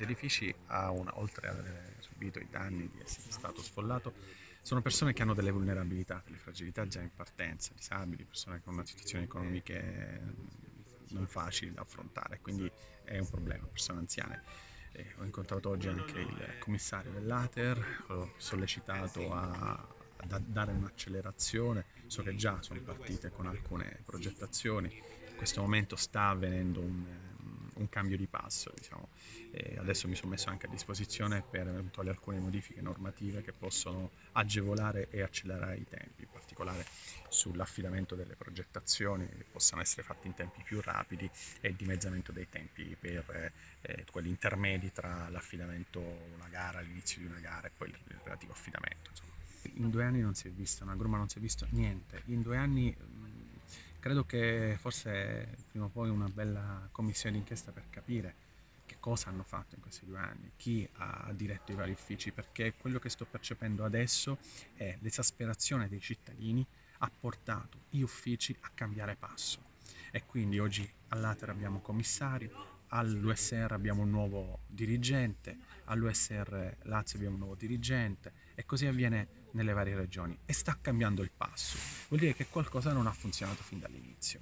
questi edifici, una, oltre ad aver subito i danni di essere stato sfollato, sono persone che hanno delle vulnerabilità, delle fragilità già in partenza, disabili, persone con una situazione economiche non facili da affrontare, quindi è un problema, persone anziane. Eh, ho incontrato oggi anche il commissario dell'Ater, ho sollecitato a, a dare un'accelerazione, so che già sono partite con alcune progettazioni, in questo momento sta avvenendo un, un cambio di passo. Diciamo. adesso mi sono messo anche a disposizione per eventuali alcune modifiche normative che possono agevolare e accelerare i tempi, in particolare sull'affidamento delle progettazioni che possano essere fatte in tempi più rapidi e dimezzamento dei tempi per eh, quelli intermedi tra l'affidamento, una gara, l'inizio di una gara e poi il relativo affidamento. Insomma. In due anni non si è visto, una gruma non si è visto niente. In due anni Credo che forse prima o poi una bella commissione d'inchiesta per capire che cosa hanno fatto in questi due anni, chi ha diretto i vari uffici, perché quello che sto percependo adesso è l'esasperazione dei cittadini ha portato gli uffici a cambiare passo. E quindi oggi all'Ater abbiamo commissario, all'USR abbiamo un nuovo dirigente, all'USR Lazio abbiamo un nuovo dirigente e così avviene nelle varie regioni e sta cambiando il passo. Vuol dire che qualcosa non ha funzionato fin dall'inizio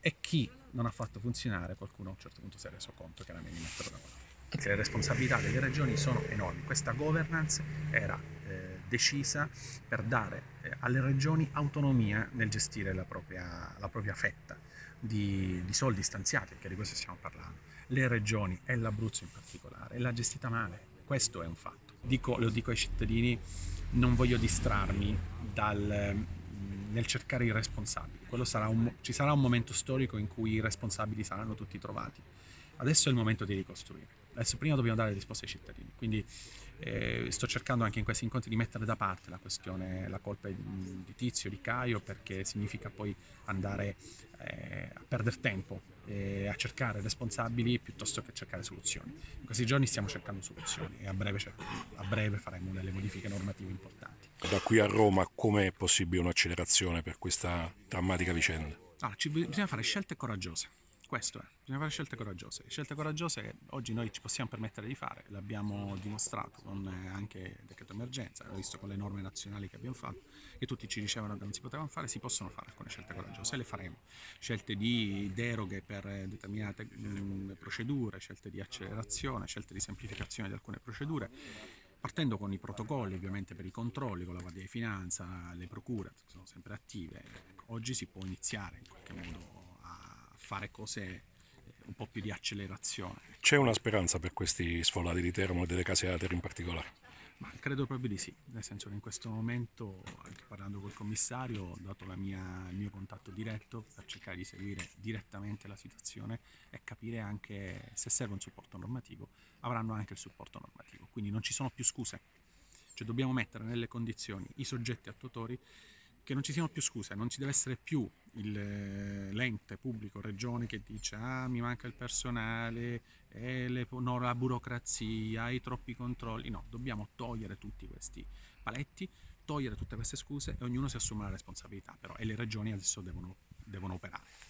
e chi non ha fatto funzionare qualcuno a un certo punto si è reso conto che era meglio metterlo da parte. Le responsabilità delle regioni sono enormi. Questa governance era eh, decisa per dare eh, alle regioni autonomia nel gestire la propria, la propria fetta di, di soldi stanziati, perché di questo stiamo parlando. Le regioni e l'Abruzzo in particolare l'ha gestita male, questo è un fatto. Dico, lo dico ai cittadini non voglio distrarmi dal, nel cercare i responsabili. Sarà un, ci sarà un momento storico in cui i responsabili saranno tutti trovati. Adesso è il momento di ricostruire. Adesso prima dobbiamo dare risposte ai cittadini. Quindi eh, sto cercando anche in questi incontri di mettere da parte la questione, la colpa di, di Tizio, di Caio, perché significa poi andare eh, a perdere tempo e a cercare responsabili piuttosto che cercare soluzioni. In questi giorni stiamo cercando soluzioni e a breve, a breve faremo delle modifiche normative importanti. Da qui a Roma com'è possibile un'accelerazione per questa drammatica vicenda? Allora, ci, bisogna fare scelte coraggiose questo è, bisogna fare scelte coraggiose. Scelte coraggiose che oggi noi ci possiamo permettere di fare, l'abbiamo dimostrato con eh, anche il decreto emergenza, l'abbiamo visto con le norme nazionali che abbiamo fatto, che tutti ci dicevano che non si potevano fare, si possono fare alcune scelte coraggiose le faremo. Scelte di deroghe per eh, determinate mm, procedure, scelte di accelerazione, scelte di semplificazione di alcune procedure partendo con i protocolli ovviamente per i controlli, con la Guardia di Finanza, le procure sono sempre attive. Oggi si può iniziare in qualche modo fare cose eh, un po' più di accelerazione. C'è una speranza per questi sfollati di Teramo e delle case Ater in particolare? Ma credo proprio di sì, nel senso che in questo momento, anche parlando col commissario, ho dato mia, il mio contatto diretto per cercare di seguire direttamente la situazione e capire anche se serve un supporto normativo, avranno anche il supporto normativo. Quindi non ci sono più scuse, cioè dobbiamo mettere nelle condizioni i soggetti attuatori che non ci siano più scuse, non ci deve essere più l'ente pubblico, regione che dice ah mi manca il personale, eh, le, no, la burocrazia, i troppi controlli, no, dobbiamo togliere tutti questi paletti, togliere tutte queste scuse e ognuno si assume la responsabilità però e le regioni adesso devono, devono operare.